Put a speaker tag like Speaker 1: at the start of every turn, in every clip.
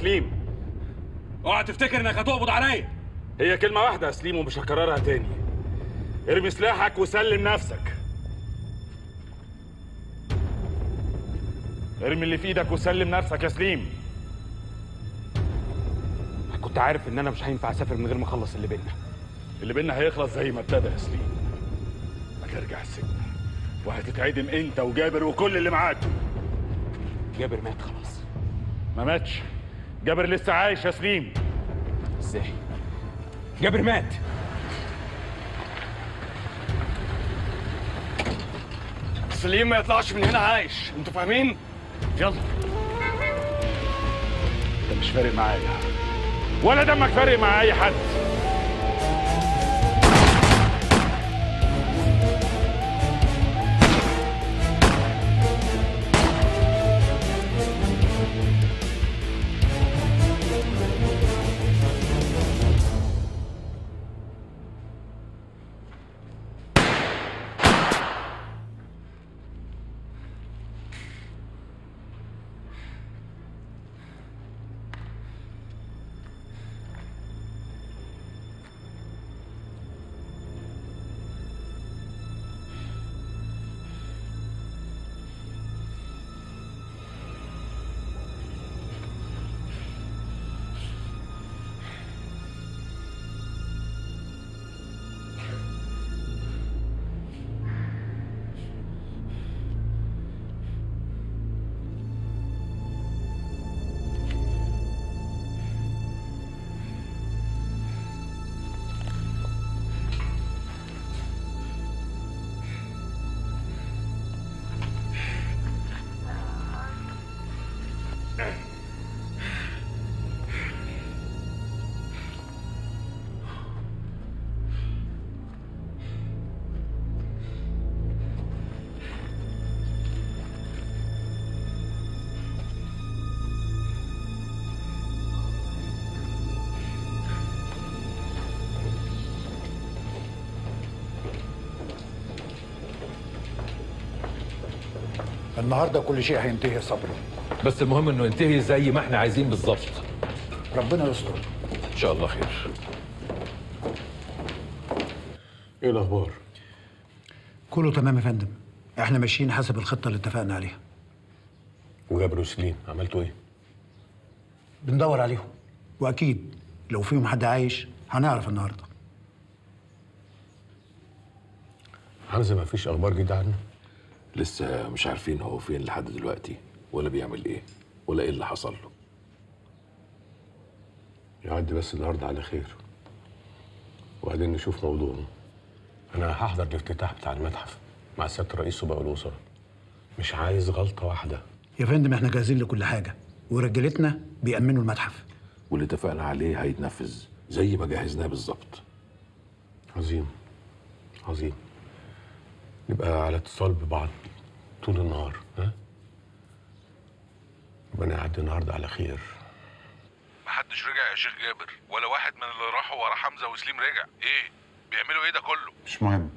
Speaker 1: سليم.
Speaker 2: اوعى تفتكر انك هتقبض عليا
Speaker 1: هي كلمة واحدة يا سليم ومش هكررها تاني. ارمي سلاحك وسلم نفسك. ارمي اللي في إيدك وسلم نفسك يا سليم.
Speaker 2: كنت عارف إن أنا مش هينفع أسافر من غير ما أخلص اللي بينا
Speaker 1: اللي بينا هيخلص زي ما ابتدى يا سليم. هترجع السجن. وهتتعدم أنت وجابر وكل اللي معاك.
Speaker 2: جابر مات خلاص.
Speaker 1: ما ماتش. جابر لسه عايش يا سليم.
Speaker 2: إزاي؟ جابر مات. سليم ما يطلعش من هنا عايش. أنتوا فاهمين؟ يلا.
Speaker 1: انت مش فارق معايا. ولا دمك فارق مع أي حد.
Speaker 3: النهارده كل شيء هينتهي يا صبري
Speaker 4: بس المهم إنه ينتهي زي ما إحنا عايزين بالظبط.
Speaker 3: ربنا يستر.
Speaker 4: إن شاء الله خير.
Speaker 5: إيه الأخبار؟
Speaker 3: كله تمام يا فندم. إحنا ماشيين حسب الخطة اللي اتفقنا عليها.
Speaker 5: وجابر وسليم عملتوا إيه؟
Speaker 3: بندور عليهم. وأكيد لو فيهم حد عايش هنعرف النهارده.
Speaker 5: حمزه ما فيش أخبار جديدة عنه.
Speaker 4: لسه مش عارفين هو فين لحد دلوقتي ولا بيعمل إيه ولا إيه اللي حصل له.
Speaker 5: يعدي بس النهارده على خير وبعدين نشوف موضوعه. أنا هحضر الافتتاح بتاع المتحف مع سياده الرئيس وباقي الوزراء مش عايز غلطة واحدة.
Speaker 3: يا فندم إحنا جاهزين لكل حاجة ورجالتنا بيأمنوا المتحف.
Speaker 4: واللي اتفقنا عليه هيتنفذ زي ما جهزناه بالظبط.
Speaker 5: عظيم عظيم. نبقى على اتصال ببعض طول النهار ها؟ ربنا يعدي النهارده على خير.
Speaker 6: محدش رجع يا شيخ جابر ولا واحد من اللي راحوا ورا حمزة وسليم رجع. إيه؟ بيعملوا إيه ده كله؟
Speaker 7: مش مهم.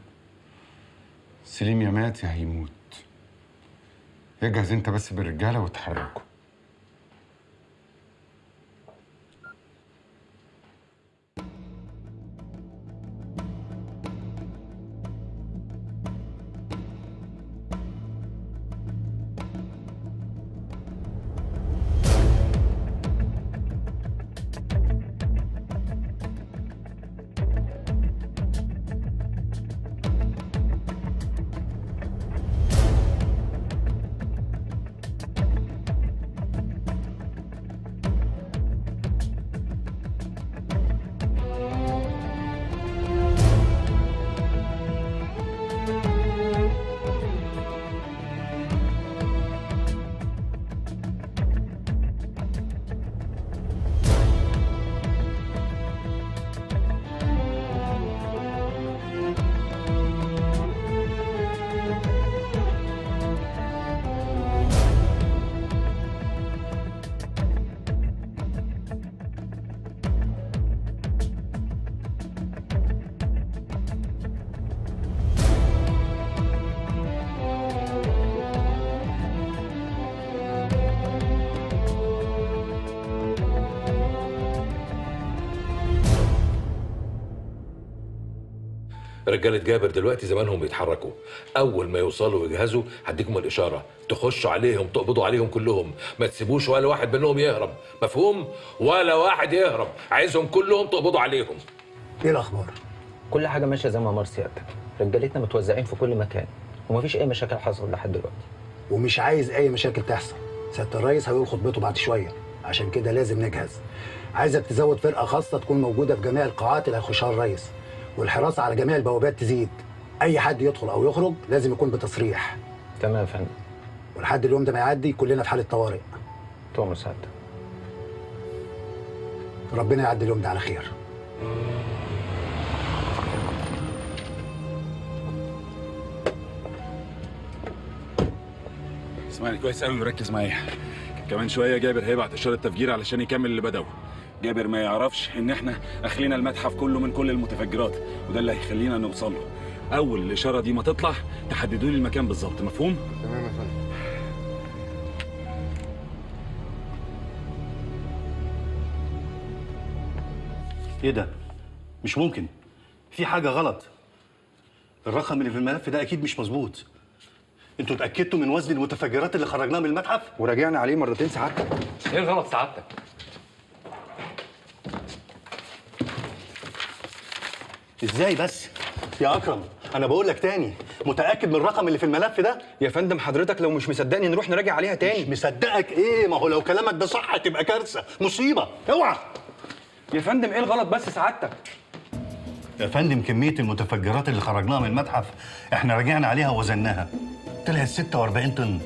Speaker 7: سليم يا مات يا هيموت. اجهز أنت بس بالرجالة وتحركوا
Speaker 4: رجاله جابر دلوقتي زمانهم بيتحركوا. أول ما يوصلوا ويجهزوا هديكم الإشارة. تخشوا عليهم تقبضوا عليهم كلهم. ما تسيبوش ولا واحد منهم يهرب. مفهوم؟ ولا واحد يهرب. عايزهم كلهم تقبضوا عليهم.
Speaker 3: إيه الأخبار؟
Speaker 8: كل حاجة ماشية زي ما أمر سيادتك. رجالتنا متوزعين في كل مكان. ومفيش أي مشاكل حصلت لحد دلوقتي.
Speaker 3: ومش عايز أي مشاكل تحصل. سيادة الرئيس هيقول خطبته بعد شوية. عشان كده لازم نجهز. عايزك تزود فرقة خاصة تكون موجودة في جميع القاعات اللي هيخشها الرئيس والحراسة على جميع البوابات تزيد. أي حد يدخل أو يخرج لازم يكون بتصريح.
Speaker 8: تمام يا فندم.
Speaker 3: ولحد اليوم ده ما يعدي كلنا في حالة طوارئ.
Speaker 8: تؤمر سعادتك
Speaker 3: ربنا يعدي اليوم ده على خير.
Speaker 1: اسمعني كويس قوي وركز معايا. كمان شوية جابر هيبعت إشارة تفجير علشان يكمل اللي بدأه. جابر ما يعرفش إن إحنا أخلينا المتحف كله من كل المتفجرات وده اللي هيخلينا نوصل له. أول الاشاره دي ما تطلع تحددوا لي المكان بالظبط مفهوم؟
Speaker 7: تمام يا فندم.
Speaker 9: إيه ده؟ مش ممكن. في حاجة غلط. الرقم اللي في الملف ده أكيد مش مظبوط. أنتوا اتأكدتوا من وزن المتفجرات اللي خرجناها من المتحف؟
Speaker 7: وراجعنا عليه مرتين سعادتك.
Speaker 2: إيه الغلط سعادتك؟
Speaker 9: إزاي بس؟ يا أكرم أنا بقول لك تاني. متأكد من الرقم اللي في الملف ده؟
Speaker 7: يا فندم حضرتك لو مش مصدقني نروح نراجع عليها
Speaker 9: مش
Speaker 7: تاني
Speaker 9: مصدقك إيه؟ ما هو لو كلامك ده صح هتبقى كارثة. مصيبة. اوعى.
Speaker 7: يا فندم إيه الغلط بس سعادتك؟
Speaker 9: يا فندم كمية المتفجرات اللي خرجناها من المتحف إحنا راجعنا عليها ووزناها. طلعت 46 طن.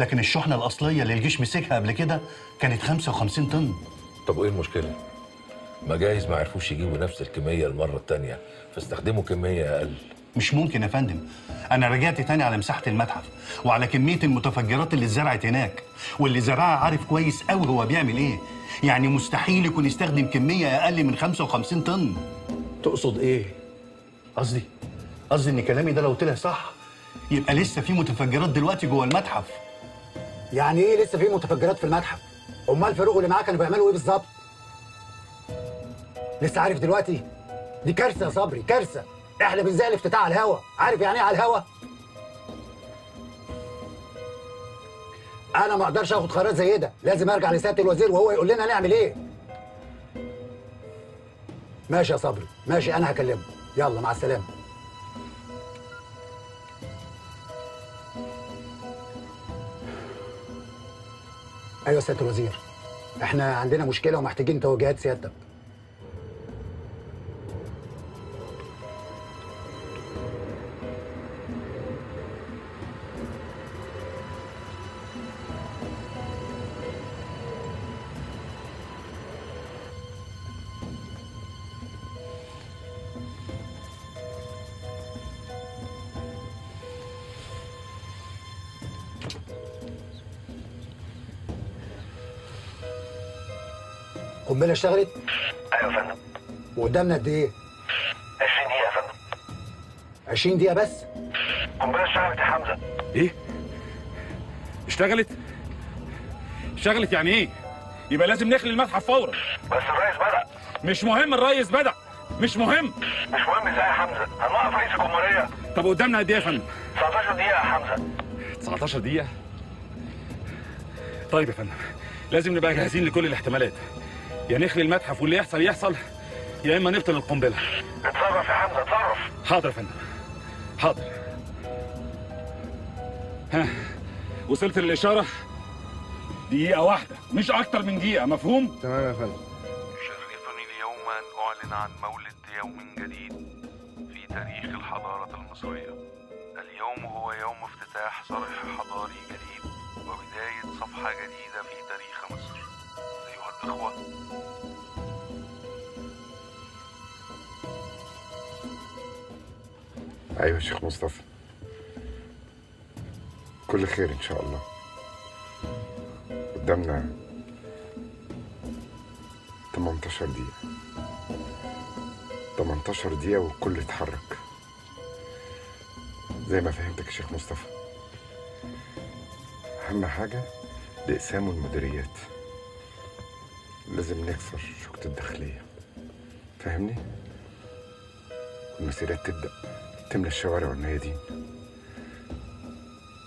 Speaker 9: لكن الشحنة الأصلية اللي الجيش مسكها قبل كده كانت 55 طن.
Speaker 4: طب وايه المشكلة؟ ما جايز ما عرفوش يجيبوا نفس الكمية المرة التانية. فاستخدموا كمية أقل.
Speaker 9: مش ممكن يا فندم. أنا رجعت تاني على مساحة المتحف وعلى كمية المتفجرات اللي اتزرعت هناك. واللي زرعها عارف كويس قوي هو بيعمل إيه. يعني مستحيل يكون يستخدم كمية أقل من 55 طن. تقصد إيه؟ قصدي قصدي إن كلامي ده لو طلع صح يبقى لسه في متفجرات دلوقتي جوه المتحف.
Speaker 3: يعني إيه لسه في متفجرات في المتحف؟ أمال فاروق اللي معاه كانوا بيعملوا إيه بالظبط؟ لسه عارف دلوقتي؟ دي كارثة يا صبري كارثة. إحنا بنزق الافتتاح على الهوا. عارف يعني إيه على الهوا؟ أنا ما أقدرش آخد قرار زي ده. لازم أرجع لسيادة الوزير وهو يقول لنا نعمل إيه. ماشي يا صبري ماشي أنا هكلمه. يلا مع السلامة. أيوه سيادة الوزير إحنا عندنا مشكلة ومحتاجين توجيهات سيادتك. قنبله اشتغلت؟
Speaker 10: أيوه يا فندم.
Speaker 3: وقدامنا قد إيه؟
Speaker 10: 20 دقيقة يا فندم.
Speaker 3: 20 دقيقة بس؟
Speaker 10: قنبلة اشتغلت يا حمزة.
Speaker 1: إيه؟ اشتغلت؟ اشتغلت يعني إيه؟ يبقى لازم نخلي المتحف فورا.
Speaker 10: بس الرئيس بدأ.
Speaker 1: مش مهم الريس بدأ. مش مهم.
Speaker 10: مش مهم إزاي يا حمزة؟ هنوقف رئيس الجمهورية.
Speaker 1: طب قدامنا قد إيه يا فندم؟
Speaker 10: 19 دقيقة يا حمزة.
Speaker 1: 19 دقيقة؟ طيب يا فندم لازم نبقى جاهزين لكل الاحتمالات. يا نخلي المتحف واللي يحصل يحصل يا إما نبطل القنبلة.
Speaker 10: اتصرف يا حمزة اتصرف.
Speaker 1: حاضر يا فندم. حاضر. ها وصلت للإشارة؟ دقيقة واحدة مش أكتر من دقيقة مفهوم؟
Speaker 7: تمام يا فندم.
Speaker 6: يشرفني اليوم أن أعلن عن مولد يوم جديد في تاريخ الحضارة المصرية. اليوم هو يوم افتتاح صرح حضاري جديد وبداية صفحة جديدة في تاريخ مصر. أيها الأخوة.
Speaker 7: أيوه شيخ مصطفى. كل خير إن شاء الله. قدامنا 18 دقيقة. 18 دقيقة والكل اتحرك زي ما فهمتك يا شيخ مصطفى. أهم حاجة الإقسام والمديريات لازم نكسر شوكة الداخلية. فاهمني؟ والمسيرات تبدأ. تملى الشوارع والميادين.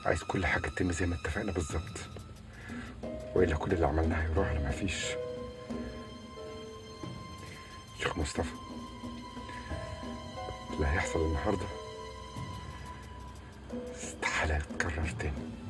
Speaker 7: عايز كل حاجة تتم زي ما اتفقنا بالظبط. وإلا كل اللي عملناه هيروح على ما فيش شيخ مصطفى اللي هيحصل النهارده استحالة يتكرر تاني.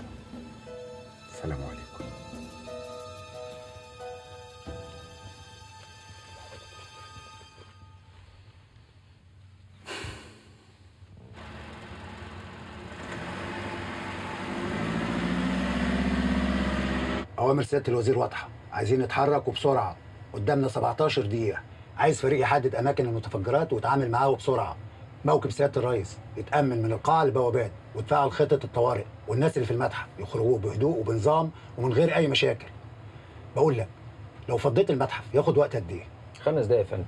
Speaker 3: أوامر سيادة الوزير واضحة. عايزين نتحرك وبسرعة. قدامنا 17 دقيقة. عايز فريق يحدد أماكن المتفجرات ويتعامل معاه بسرعة موكب سيادة الرئيس يتامن من القاعه للبوابات وتفعل خطه الطوارئ والناس اللي في المتحف. يخرجوا بهدوء وبنظام ومن غير أي مشاكل. بقول لك لو فضيت المتحف ياخد وقت قد إيه؟
Speaker 8: خمس دقايق يا فندم.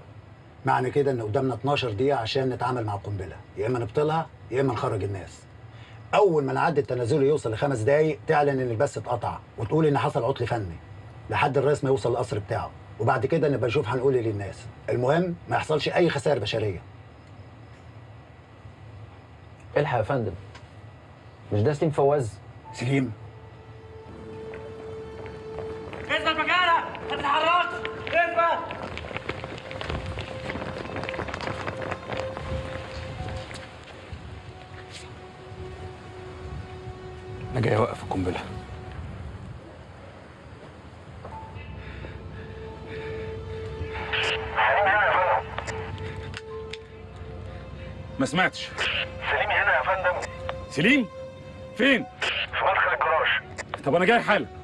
Speaker 3: معنى كده إن قدامنا 12 دقيقة عشان نتعامل مع القنبلة. يا إما نبطلها يا إما نخرج الناس. أول ما العد التنازلي يوصل لخمس دقايق تعلن إن البث اتقطع وتقول إن حصل عطل فني لحد الرئيس ما يوصل القصر بتاعه. وبعد كده نبقى نشوف هنقول إيه للناس. المهم ما يحصلش أي خسائر بشرية.
Speaker 8: الحق يا فندم. مش ده سليم فواز؟
Speaker 3: سليم.
Speaker 10: اثبت مكانك. ما تتحركش اثبت.
Speaker 1: أنا جاي أوقف القنبلة.
Speaker 10: سليم هنا يا فندم
Speaker 1: ما سمعتش.
Speaker 10: سليم هنا يا فندم.
Speaker 1: سليم؟ فين؟
Speaker 10: في مدخل الجراج.
Speaker 1: طب أنا جاي حالا.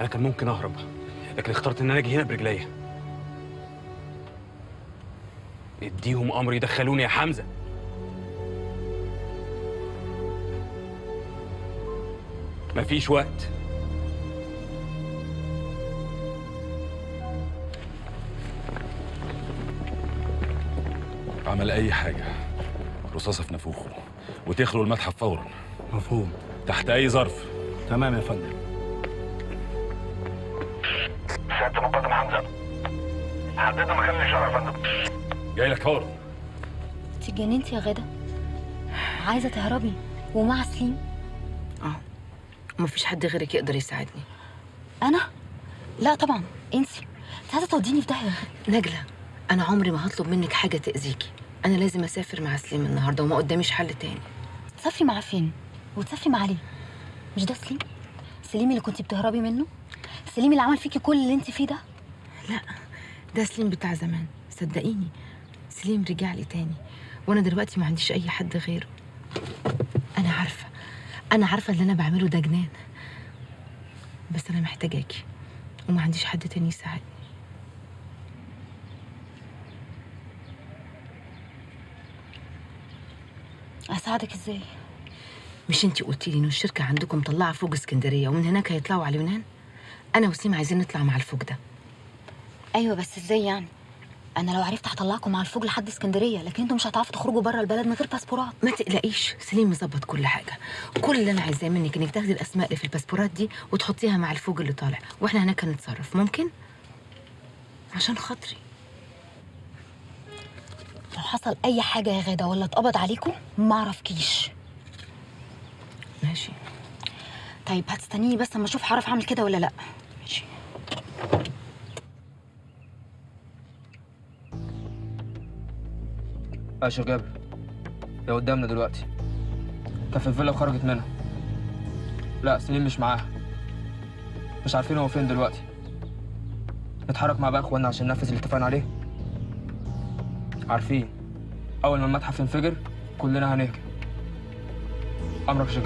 Speaker 1: أنا كان ممكن أهرب لكن اخترت إن أنا أجي هنا برجليا اديهم أمر يدخلوني يا حمزة. مفيش وقت. عمل أي حاجة. رصاصه في نافوخه وتخلو المتحف فورا.
Speaker 9: مفهوم.
Speaker 1: تحت أي ظرف.
Speaker 9: تمام يا فندم.
Speaker 1: جاي لك فورا
Speaker 11: انت اتجننتي يا غدا عايزة تهربي ومع سليم؟
Speaker 12: آه ومفيش حد غيرك يقدر يساعدني.
Speaker 11: أنا؟ لا طبعا انسي. انت عايزة توديني في داهية؟
Speaker 12: نجلة أنا عمري ما هطلب منك حاجة تأذيكي. أنا لازم أسافر مع سليم النهاردة وما قداميش حل تاني.
Speaker 11: تسافري معاه فين؟ وتسافري مع ليه؟ مش ده سليم؟ سليم اللي كنتي بتهربي منه؟ سليم اللي عمل فيكي كل اللي انت فيه ده؟
Speaker 12: لا ده سليم بتاع زمان صدقيني. سليم رجع لي تاني وأنا دلوقتي ما عنديش أي حد غيره. أنا عارفة أنا عارفة اللي أنا بعمله ده جنان. بس أنا محتاجاكي وما عنديش حد تاني يساعدني.
Speaker 11: أساعدك إزاي؟
Speaker 12: مش أنتي قلتي لي ان الشركة عندكم مطلعة فوج اسكندرية ومن هناك هيطلعوا على اليونان أنا وسيم عايزين نطلع مع الفوج ده.
Speaker 11: أيوه بس إزاي يعني؟ أنا لو عرفت هطلعكم مع الفوج لحد اسكندرية لكن أنتوا مش هتعرفوا تخرجوا بره البلد من غير باسبورات.
Speaker 12: ما تقلقيش سليم مظبط كل حاجة. كل اللي أنا عايزاه منك إنك تاخدي الأسماء اللي في الباسبورات دي وتحطيها مع الفوج اللي طالع وإحنا هناك هنتصرف. ممكن؟ عشان خاطري.
Speaker 11: لو حصل أي حاجة يا غادة ولا اتقبض عليكم ما أعرفكيش.
Speaker 12: ماشي.
Speaker 11: طيب هتستنيني بس أما أشوف هعرف أعمل كده ولا لأ. ماشي.
Speaker 13: اشرف جابر هي قدامنا دلوقتي. كان في الفيلا وخرجت منها. لا سليم مش معاها. مش عارفين هو فين دلوقتي. نتحرك مع باقي إخواننا عشان ننفذ اللي اتفقنا عليه. عارفين. أول ما المتحف ينفجر كلنا هنهجم. أمرك يا شيخ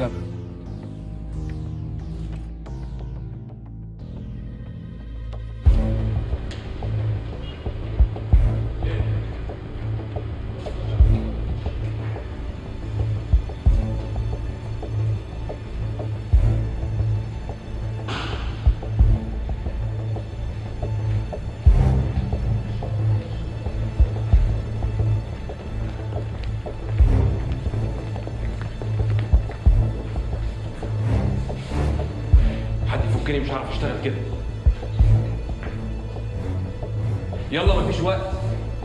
Speaker 1: يلا مفيش وقت.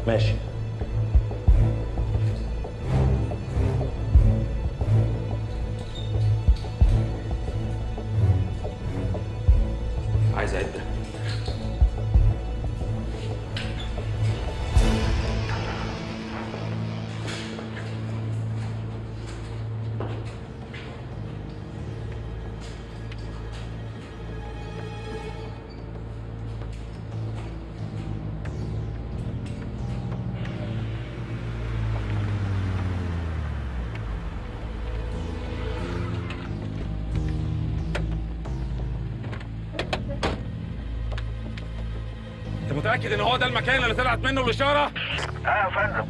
Speaker 8: ماشي.
Speaker 1: انت متأكد إن هو ده المكان اللي طلعت منه الإشارة؟
Speaker 10: آه يا فندم.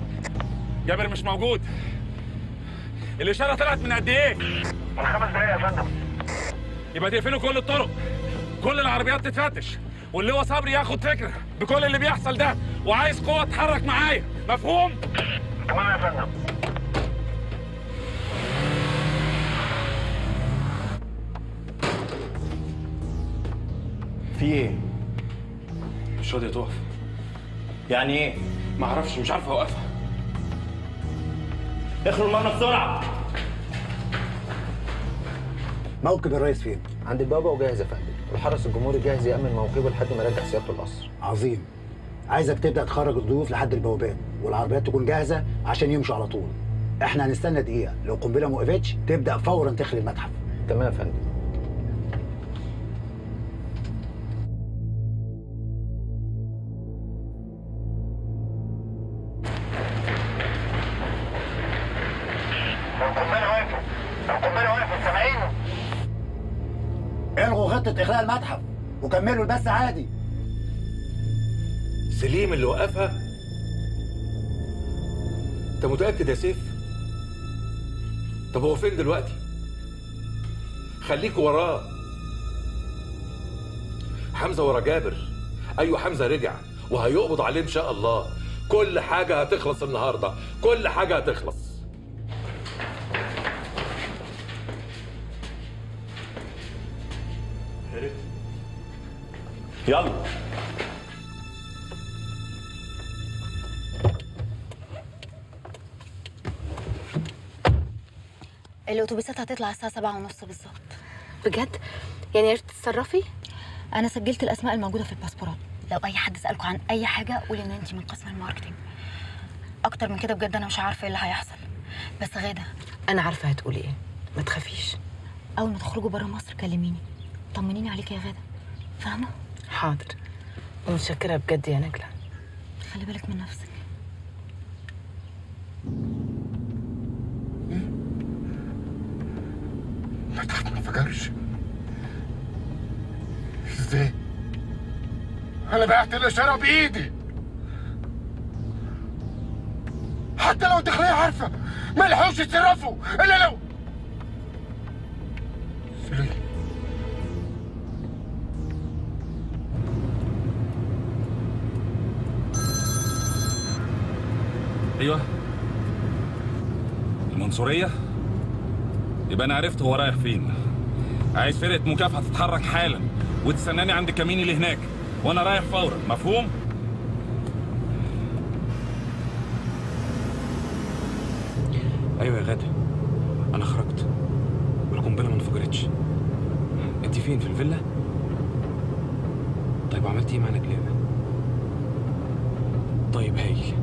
Speaker 1: جابر مش موجود. الإشارة طلعت من قد إيه؟
Speaker 10: من خمس دقايق يا فندم.
Speaker 1: يبقى تقفلوا كل الطرق. كل العربيات تتفتش. واللي هو صبري ياخد فكرة بكل اللي بيحصل ده وعايز قوة تتحرك معايا. مفهوم؟
Speaker 10: تمام يا فندم.
Speaker 2: في إيه؟
Speaker 1: مش راضيه تقف.
Speaker 2: يعني إيه؟
Speaker 1: ما أعرفش مش عارف اوقفها.
Speaker 2: اخروا المبنى بسرعة.
Speaker 3: موكب الرئيس فين؟
Speaker 8: عند البابا وجاهز يا فندم. الحرس الجمهوري جاهز يأمن موكبه لحد ما يرجع سيادته القصر.
Speaker 3: عظيم. عايزك تبدأ تخرج الضيوف لحد البوابات والعربيات تكون جاهزة عشان يمشوا على طول. إحنا هنستنى دقيقة. لو قنبلة ما وقفتش تبدأ فورا تخلي المتحف.
Speaker 8: تمام يا فندم.
Speaker 3: البث عادي.
Speaker 4: سليم اللي وقفها؟ انت متأكد يا سيف؟ طب هو فين دلوقتي؟ خليك وراه. حمزة ورا جابر. أيوه حمزة رجع وهيقبض عليه إن شاء الله. كل حاجة هتخلص النهارده. كل حاجة هتخلص.
Speaker 2: يلا.
Speaker 11: الأتوبيسات هتطلع الساعة سبعة ونص بالظبط.
Speaker 12: بجد؟ يعني عرفت تتصرفي؟
Speaker 11: أنا سجلت الأسماء الموجودة في الباسبورات. لو أي حد سألكوا عن أي حاجة قولي إن انت من قسم الماركتينج. أكتر من كده بجد أنا مش عارفة إيه اللي هيحصل. بس غادة.
Speaker 12: أنا عارفة هتقولي إيه. ما تخافيش.
Speaker 11: أول ما تخرجوا بره مصر كلميني. طمنيني عليك يا غادة. فاهمة؟
Speaker 12: حاضر. ومتشكره بجد يا نجلة.
Speaker 11: خلي بالك من نفسك.
Speaker 14: المتحف ما انفجرش. إزاي؟ أنا بعت الاشاره بإيدي. حتى لو الداخليه عارفة ما لحقوش يتصرفوا إلا لو
Speaker 1: أيوه. المنصورية؟ يبقى أنا عرفت هو رايح فين. عايز فرقة مكافحة تتحرك حالا وتستناني عند الكمين اللي هناك. وأنا رايح فورا مفهوم؟
Speaker 15: أيوه يا غادة. أنا خرجت. والقنبله ما انفجرتش. أنت فين في الفيلا؟ طيب عملتي إيه مع نجلاء طيب هايل.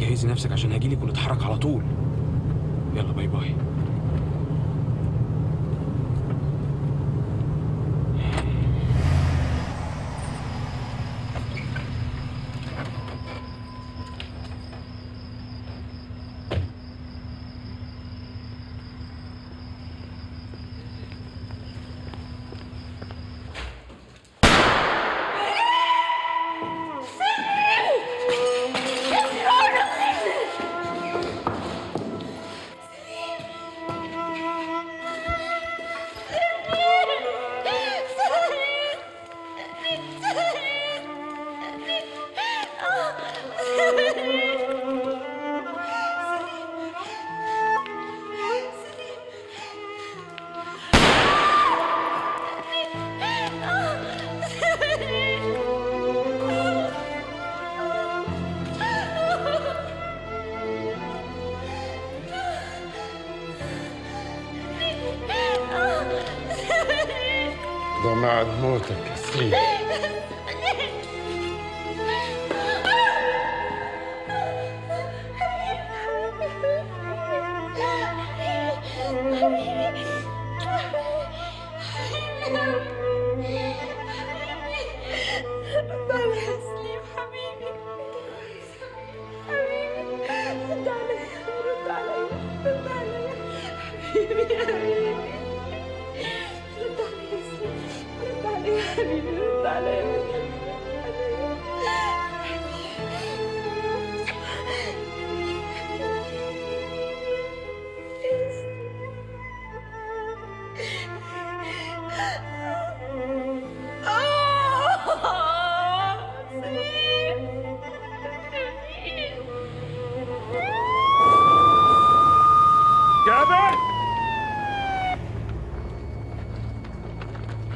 Speaker 15: جهزي نفسك عشان هجيلك ونتحرك على طول. يلا باي باي.
Speaker 14: 这个
Speaker 11: 屁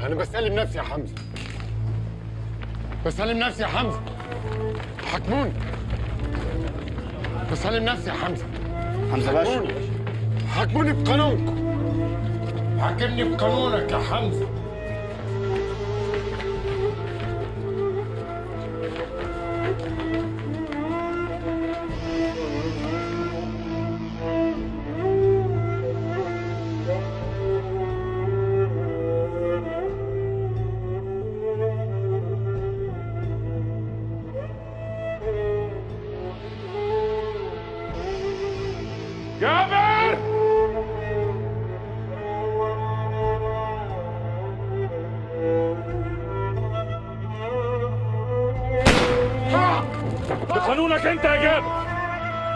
Speaker 14: أنا بسلم نفسي يا حمزة. بسلم نفسي يا حمزة. حكموني. بسلم نفسي يا حمزة.
Speaker 11: حمزة باشا.
Speaker 14: حكموني. بقانونكم حاكمني بقانونك يا
Speaker 11: حمزة.
Speaker 1: بقانونك انت يا جابر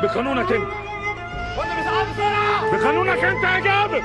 Speaker 1: بقانونك انت. بقانونك انت يا جابر